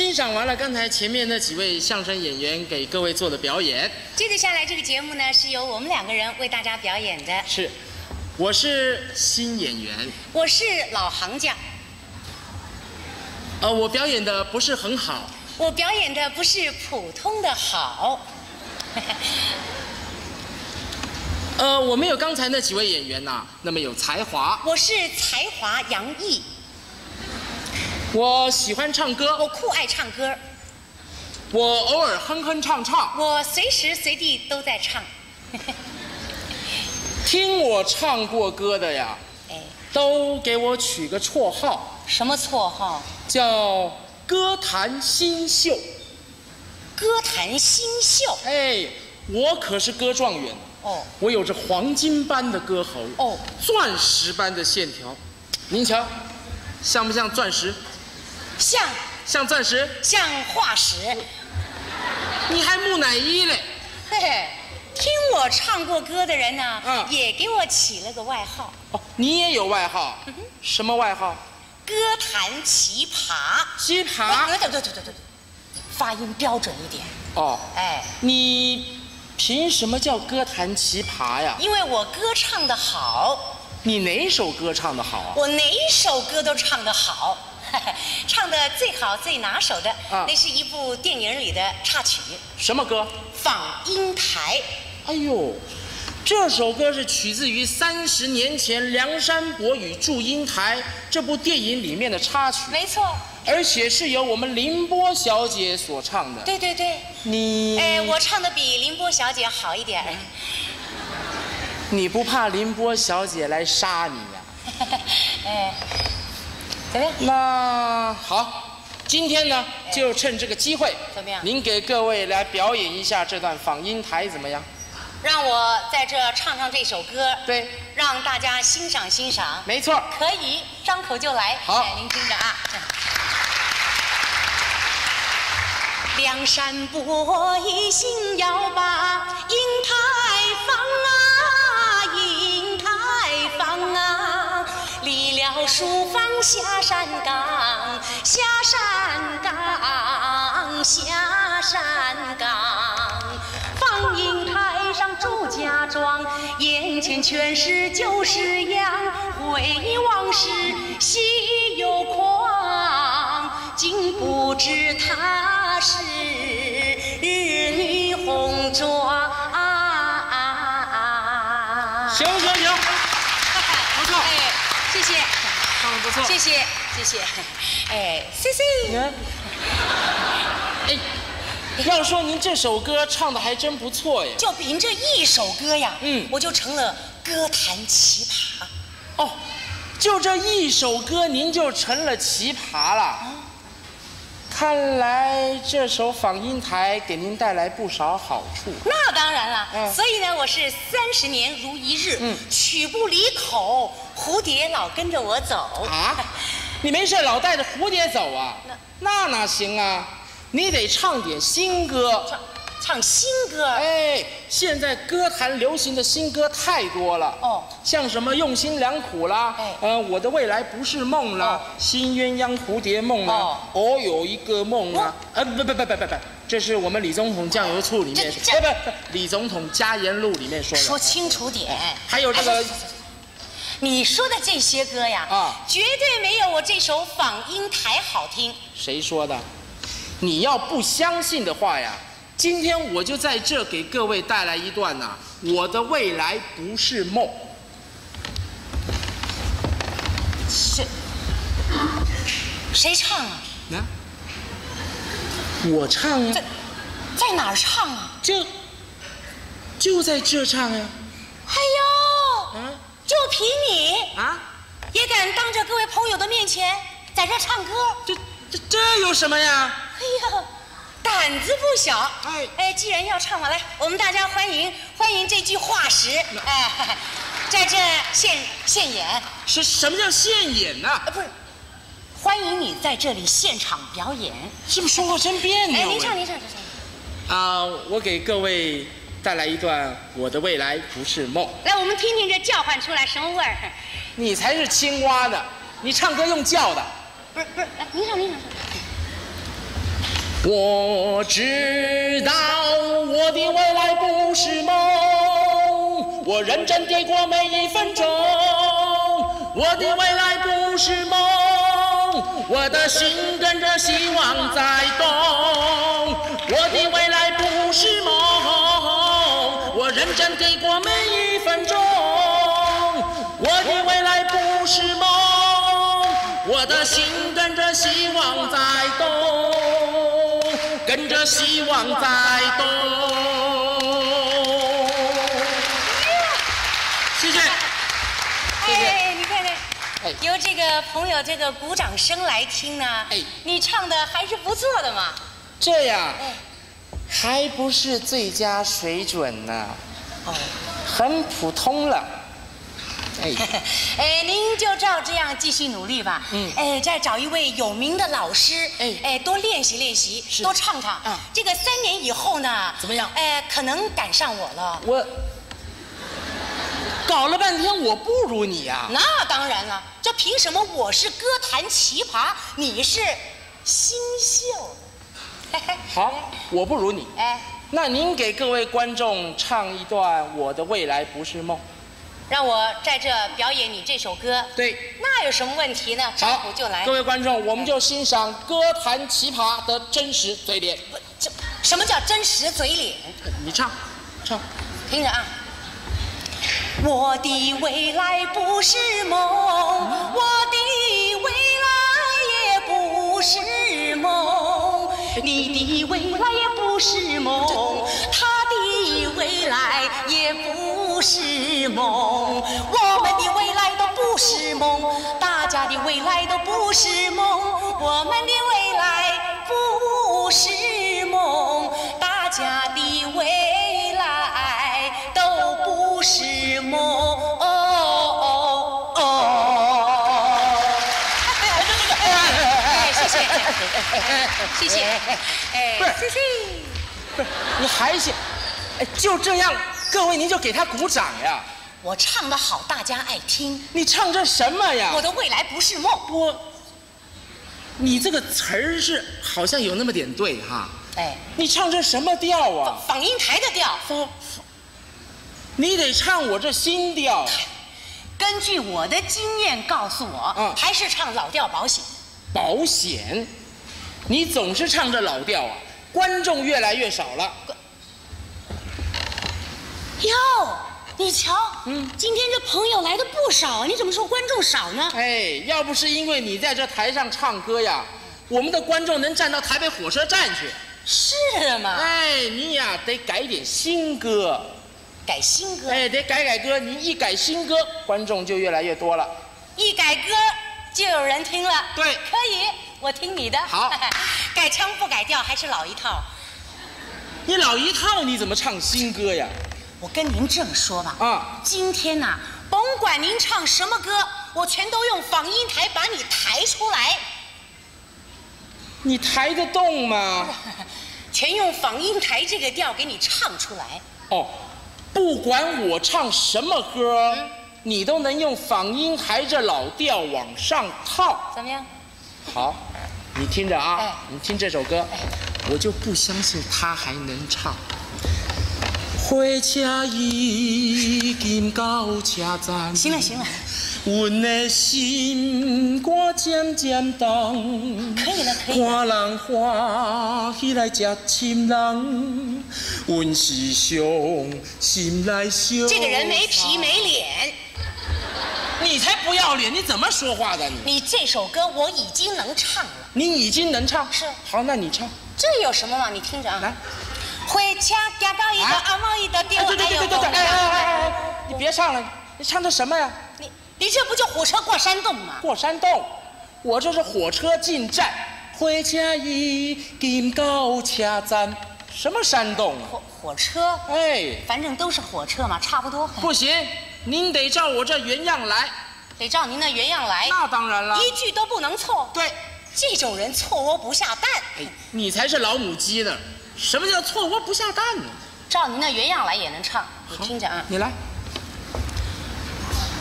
欣赏完了刚才前面那几位相声演员给各位做的表演，接着下来这个节目呢，是由我们两个人为大家表演的。是，我是新演员，我是老行家，呃，我表演的不是很好，我表演的不是普通的好。呃，我没有刚才那几位演员呐、那么有才华。我是才华洋溢，我喜欢唱歌，我酷爱唱歌，我偶尔哼哼唱唱。我随时随地都在唱。听我唱过歌的呀，哎，都给我取个绰号，什么绰号？叫歌坛新秀。歌坛新秀。哎，我可是歌状元，哦，我有着黄金般的歌喉，哦，钻石般的线条。您瞧，像不像钻石？像像钻石？像化石。你还木乃伊嘞？嘿嘿，听我唱过歌的人呢，嗯也给我起了个外号哦，你也有外号？什么外号？——歌坛奇葩。奇葩。对对对对对对对，发音标准一点。哦，哎，你凭什么叫歌坛奇葩呀？因为我歌唱的好，你哪首歌唱的好啊？我哪首歌都唱得好。唱的最好最拿手的，啊那是一部电影里的插曲什么歌？《访英台》。哎呦，这首歌是取自于三十年前梁山伯与祝英台这部电影里面的插曲，没错，而且是由我们凌波小姐所唱的。对对对。你哎，我唱的比凌波小姐好一点。你不怕凌波小姐来杀你呀、哎，怎么样？那好，今天呢就趁这个机会，怎么样您给各位来表演一下这段访英台怎么样？让我在这唱唱这首歌，对，让大家欣赏欣赏。没错。可以，张口就来。好哎，您听着啊。梁山伯一心要把英台放啊，在书房下山岗，下山岗，下山岗。放映台上祝家庄，眼前全是旧时样，回忆往事不错。谢谢，谢谢，哎，谢谢。你看，哎，要说您这首歌唱的还真不错呀。就凭这一首歌呀，嗯我就成了歌坛奇葩。哦，就这一首歌，您就成了奇葩了。看来这首访英台给您带来不少好处。那当然了，嗯所以呢，我是三十年如一日，嗯曲不离口，蝴蝶老跟着我走。啊，你没事老带着蝴蝶走啊？那哪行啊？你得唱点新歌。唱唱新歌，哎，现在歌坛流行的新歌太多了。哦像什么用心良苦啦，哎呃，我的未来不是梦啦，哦新鸳鸯蝴蝶梦啦，哦我有一个梦啊，呃，不不不不不不，这是我们李总统酱油醋里面哎不不，李总统加盐录里面说的。说清楚点。还有这个哎你说的这些歌呀，啊绝对没有我这首《访英台》好听。谁说的？你要不相信的话呀，今天我就在这给各位带来一段呐、我的未来不是梦。谁谁唱啊？那、我唱啊在，在哪儿唱啊？就就在这唱呀、哎呦，啊，就凭你啊也敢当着各位朋友的面前在这唱歌？这这这有什么呀？哎呀，胆子不小。哎哎，既然要唱嘛，来，我们大家欢迎欢迎这具化石，哎，在这现现演，是什么叫现演呢、啊，不是，欢迎你在这里现场表演。是不是说话真别扭哎，啊？您唱，您唱，您唱。啊、我给各位带来一段《我的未来不是梦》。来，我们听听这叫唤出来什么味儿？你才是青蛙呢，你唱歌用叫的。不是不是，来，您唱您唱。我知道我的未来不是梦，我认真地过每一分钟。我的未来不是梦，我的心跟着希望在动。我的未来不是梦，我认真地过每一分钟。我的未来不是梦，我的心跟着希望在动。跟着希望在动。谢谢，谢谢。哎，你看看，哎由这个朋友这个鼓掌声来听呢，哎你唱的还是不错的嘛。这样哎，还不是最佳水准呢，哦，很普通了。哎，哎，您就照这样继续努力吧。嗯哎，再找一位有名的老师，哎哎，多练习练习，是多唱唱。嗯这个三年以后呢，怎么样哎，可能赶上我了。我搞了半天，我不如你呀、那当然了，这凭什么我是歌坛奇葩，你是新秀？好，我不如你。哎，那您给各位观众唱一段《我的未来不是梦》。让我在这表演你这首歌，对，那有什么问题呢？张好虎就来各。位观众，我们就欣赏歌坛奇葩的真实嘴脸。不这什么叫真实嘴脸？你唱，唱。听着啊。我的未来不是梦，我的未来也不是梦，你的未来也不是梦，他的未来都不是梦，我们的未来不是梦，大家的未来都不是梦。哦哦哦！哎，谢谢，谢谢，哎，谢谢。不是，你还行，哎，就这样，各位您就给他鼓掌呀。我唱的好，大家爱听。你唱这什么呀？我的未来不是梦。我，你这个词儿是好像有那么点对哈。哎，你唱这什么调啊？仿音台的调，放，你得唱我这新调。根据我的经验告诉我，嗯还是唱老调保险。保险，你总是唱这老调啊，观众越来越少了。哟，你瞧，嗯今天这朋友来的不少，你怎么说观众少呢？哎，要不是因为你在这台上唱歌呀，我们的观众能站到台北火车站去。是吗？哎，你呀得改点新歌，改新歌，哎，得改改歌。你一改新歌，观众就越来越多了。一改歌就有人听了。对可以，我听你的。好 改腔不改调还是老一套。你老一套，你怎么唱新歌呀？我跟您这么说吧，啊，今天呐、甭管您唱什么歌，我全都用仿音台把你抬出来，你抬得动吗？全用仿音台这个调给你唱出来。哦，不管我唱什么歌，你都能用仿音台这老调往上套。怎么样？好，你听着啊，哎你听这首歌，我就不相信他还能唱。火车已经到车站，行了行了，阮的心肝渐渐重。可以了可以了。看人欢喜来吃亲人，阮是上心内伤。这个人没皮没脸，你才不要脸！你怎么说话的你？你这首歌我已经能唱了，你已经能唱，是好，那你唱。这有什么嘛？你听着啊。来，火车行到一个啊阿毛一个丢，哎，对对对对对对，哎哎哎哎，你别唱了，你唱的什么呀？你你这不就火车过山洞吗？过山洞，我这是火车进站，火车已经到车站，什么山洞啊？火火车，哎，反正都是火车嘛，差不多。不行，您得照我这原样来。得照您的原样来，那当然了，一句都不能错。对，这种人错窝不下蛋。哎，你才是老母鸡呢。什么叫错窝不下蛋呢？照您那原样来也能唱，你听着啊。你来。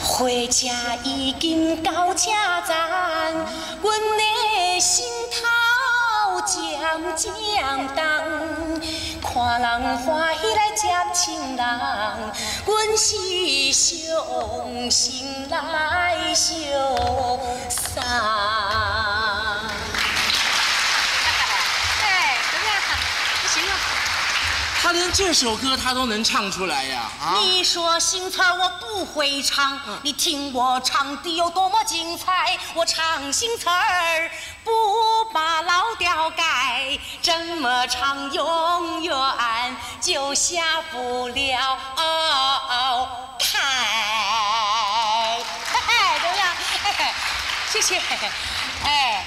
火车已经到车站，阮的心头将将当，看人欢喜来接情人，阮是伤心来相送。他连这首歌他都能唱出来呀！啊！你说新词我不会唱，你听我唱的有多么精彩。我唱新词儿不把老调改，这么唱永远就下不了台。怎么样？谢谢。哎，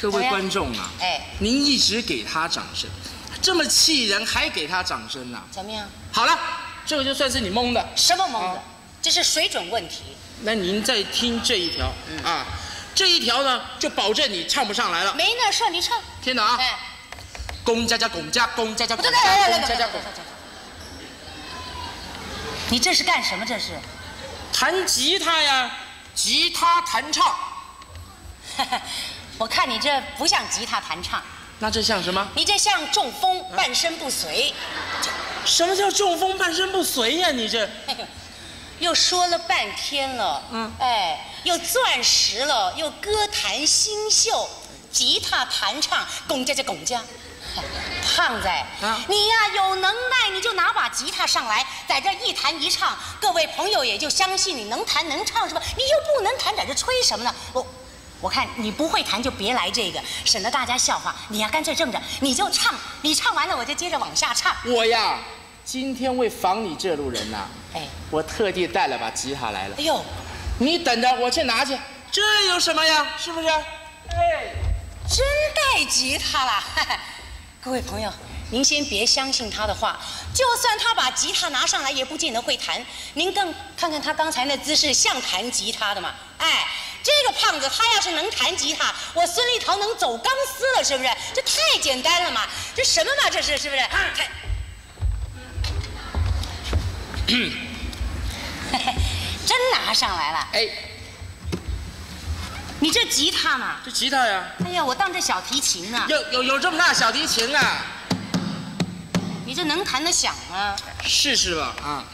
各位观众啊，哎，您一直给他掌声。这么气人，还给他掌声呢？怎么样？好了，这个就算是你蒙的。什么蒙的？这是水准问题。那您再听这一条啊，这一条呢，就保证你唱不上来了。没那事，你唱。听着啊。公家家公家公家家公家家公。你这是干什么？这是？弹吉他呀，吉他弹唱。我看你这不像吉他弹唱。那这像什么？你这像中风，半身不遂。什么叫中风半身不遂呀？你这 又说了半天了。嗯，哎，又钻石了，又歌坛新秀，吉他弹唱，拱家家拱家。胖子，啊你呀有能耐，你就拿把吉他上来，在这一弹一唱，各位朋友也就相信你能弹能唱，是吧？你又不能弹，在这吹什么呢？我。我看你不会弹，就别来这个，省得大家笑话。你呀，干脆这么着，你就唱，你唱完了，我就接着往下唱。我呀，今天为防你这路人呐，哎，我特地带了把吉他来了。哎呦，你等着，我去拿去。这有什么呀？是不是？哎，真带吉他了。各位朋友，您先别相信他的话，就算他把吉他拿上来，也不见得会弹。您更看看他刚才那姿势，像弹吉他的吗？哎。这个胖子，他要是能弹吉他，我孙立桃能走钢丝了，是不是？这太简单了嘛！这什么嘛？这是是不是？太，真拿上来了！哎，你这吉他嘛？这吉他呀！哎呀，我当这小提琴呢。有有有这么大小提琴啊？你这能弹得响吗？试试吧，啊。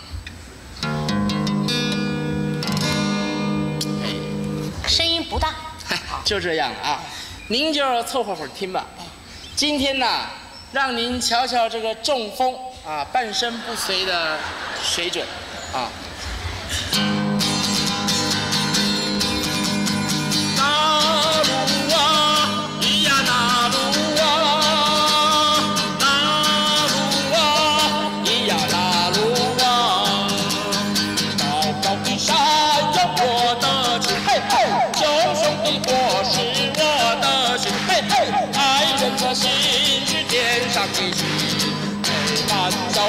就这样啊，您就凑合会儿听吧。今天呢，让您瞧瞧这个中风啊、半身不遂的水准啊。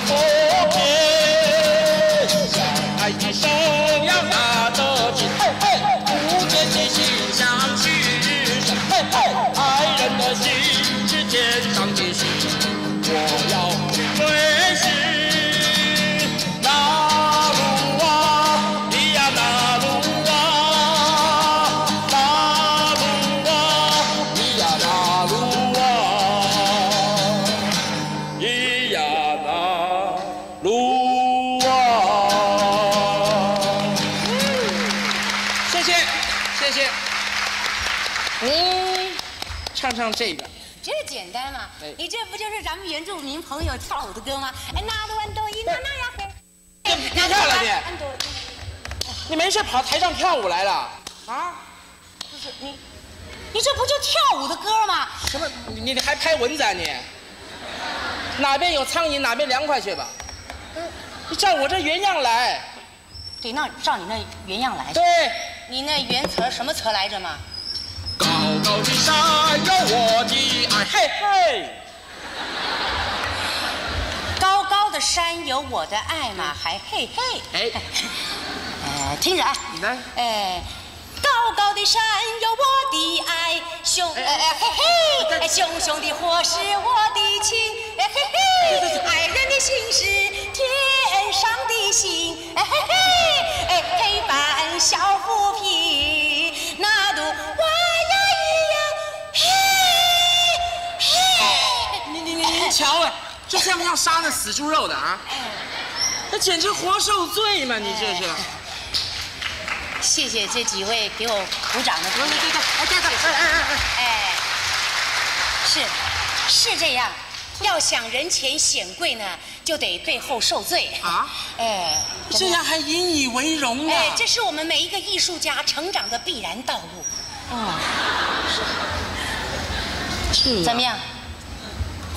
Oh. 唱这个，这简单嘛？你这不就是咱们原住民朋友跳舞的歌吗？哎，那多安多伊那那呀嘿！别跳了你！你没事跑台上跳舞来了？啊？不是你，你这不就跳舞的歌吗？什么？你你还拍蚊子啊你？哪边有苍蝇哪边凉快去吧？你照我这原样来。对，那照你那原样来。对。你那原词什么词来着嘛？高高的山有我的爱，嘿嘿。高高的山有我的爱嘛，还嘿嘿。哎，呃，听着啊，你呢？哎，高高的山有我的爱，熊哎。哎嘿嘿，熊熊的火是我的情，哎嘿嘿，爱人的心是天上的星，哎嘿嘿，哎陪伴小浮萍，瞧哎，这像不像杀那死猪肉的啊？那简直活受罪嘛！你这是。谢谢这几位给我鼓掌的朋友。对对对，哎对对，哎哎哎哎，哎，是是这样，要想人前显贵呢，就得背后受罪啊！哎，这样还引以为荣呢！哎，这是我们每一个艺术家成长的必然道路。啊，是怎么？样？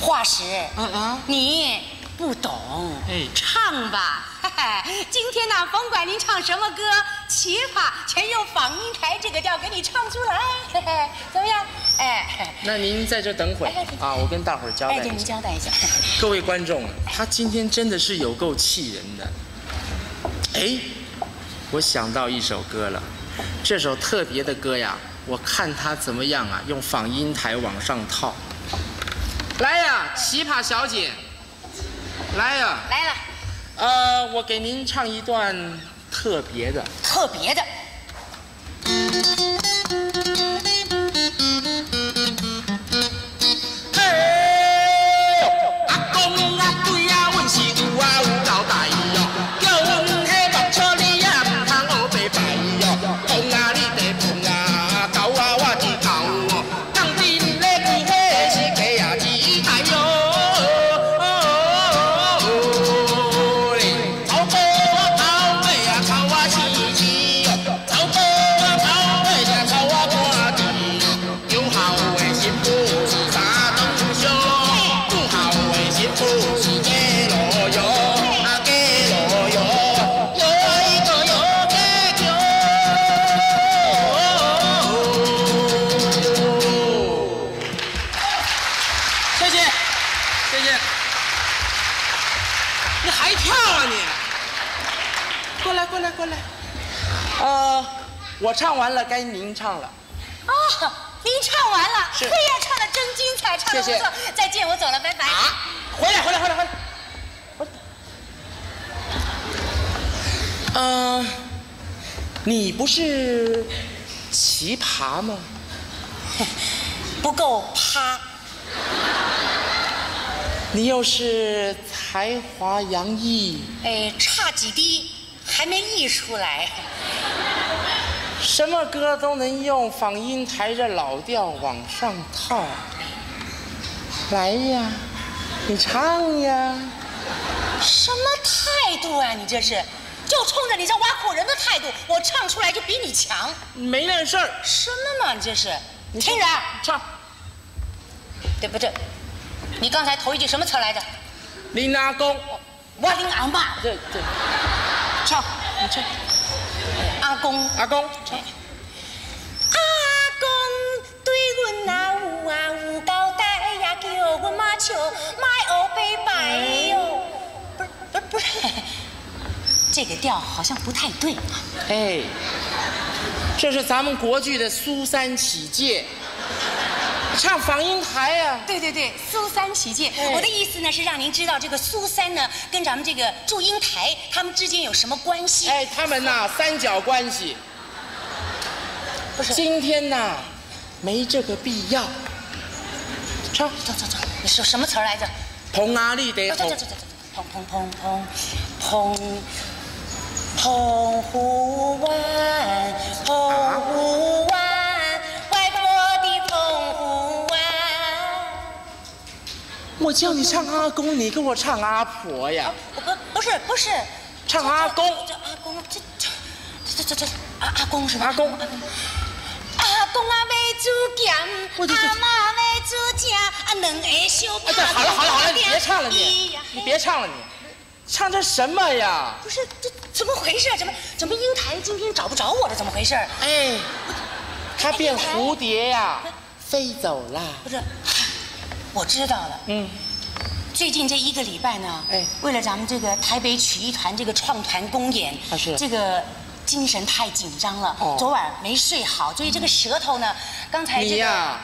化石，嗯嗯，你不懂，哎唱吧。今天呢，甭管您唱什么歌，奇葩全用仿音台这个调给你唱出来，嘿嘿，怎么样？哎，那您在这等会哎啊，我跟大伙儿交哎，对，您代一下。交代一下。各位观众，他今天真的是有够气人的。哎，我想到一首歌了，这首特别的歌呀，我看他怎么样啊，用仿音台往上套。来呀，奇葩小姐，来呀，来了，呃，我给您唱一段特别的。特别的，唱完了，该您唱了。哦，您唱完了，是哎呀，唱的真精彩，唱的不谢谢错。再见，我走了，拜拜。啊，回来，回来，回来，回来。嗯、你不是奇葩吗？不够趴，你又是才华洋溢，哎，差几滴还没溢出来。什么歌都能用仿音抬着老调往上套。来呀，你唱呀。什么态度啊？你这是，就冲着你这挖苦人的态度，我唱出来就比你强。没那事儿，什么嘛？你这是，你听着，唱。对不对？你刚才头一句什么词来着？林阿公，我林阿妈，对对，唱，你唱。阿公。阿公，阿公对阮啊有啊有交代呀，叫阮妈笑，卖学白白哟。不是不是不是，这个调好像不太对。哎，这是咱们国剧的苏三起解，唱仿音台呀、对对对，苏三起解。哎我的意思呢是让您知道这个苏三呢跟咱们这个祝英台他们之间有什么关系。哎，他们呐三角关系。不是，今天呐，没这个必要。唱，走走走，你说什么词儿来着？碰啊你得碰走走走，走走，澎澎澎澎澎澎湖湾，澎湖我叫你唱阿公，你给我唱阿婆呀？不不不是不是，唱阿公这这阿公这这这这这阿阿公是吧？阿公阿公啊，要煮我这这咸，阿妈要煮正，啊，两个小哎，对，好了好了好了，你别唱了哎你，你别唱了你，唱这什么呀？不是这怎么回事？怎么怎么英台今天找不着我了？怎么回事？哎，它变蝴蝶呀，飞走了。不是，我知道了。嗯，最近这一个礼拜呢，哎为了咱们这个台北曲艺团这个创团公演，啊是这个精神太紧张了，哦昨晚没睡好，所以这个舌头呢，刚才这个你呀，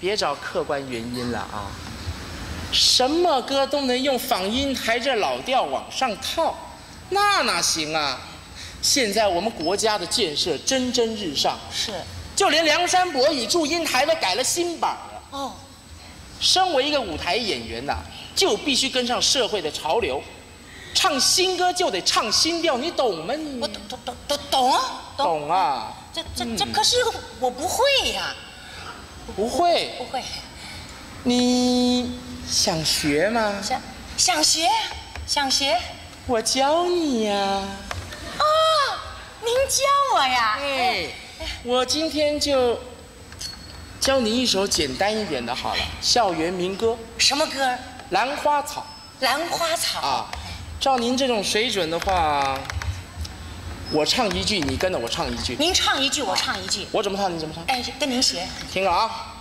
别找客观原因了啊！什么歌都能用仿音台这老调往上套，那哪行啊？现在我们国家的建设蒸蒸日上，是就连梁山伯与祝英台都改了新版了。哦，身为一个舞台演员呐，就必须跟上社会的潮流，唱新歌就得唱新调，你懂吗？你我懂懂懂懂懂啊懂啊？这这这可是我不会呀，不会？不会。你想学吗？想想学想学。我教你呀。哦，您教我呀？哎，我今天就教你一首简单一点的，好了，校园民歌。什么歌？兰花草。兰花草。啊，照您这种水准的话，我唱一句，你跟着我唱一句。您唱一句，我唱一句。我怎么唱，你怎么唱？哎，跟您学。听着啊。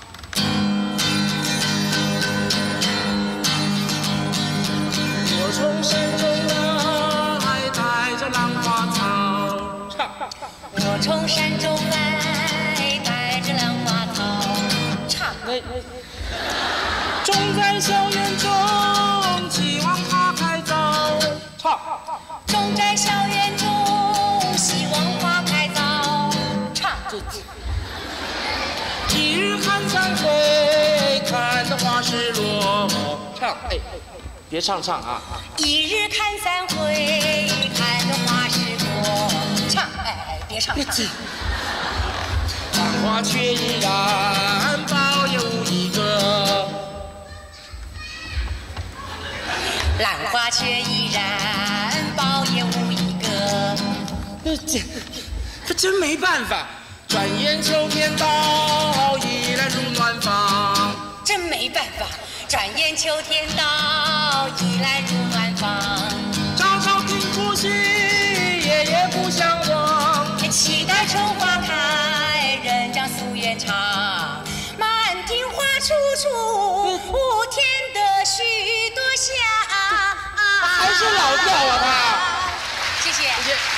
哎。别唱唱啊！一日看三回，看得花时过。唱，哎，别唱唱。兰花却依然苞也无一个。兰花却依然苞也无一个。这这真没办法。转眼秋天到，已来入暖房。真没办法。转眼秋天到，已来入暖房。朝朝听哭戏，夜夜不相忘。期待春花开，人将夙愿长。满庭花处处，无天的许多香。还是老调啊，他。谢谢。谢谢。